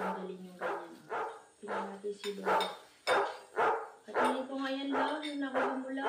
tanggalin yung ganyan. Tingnan natin si Lola. At hindi ko ngayon lang, yung nakabumula.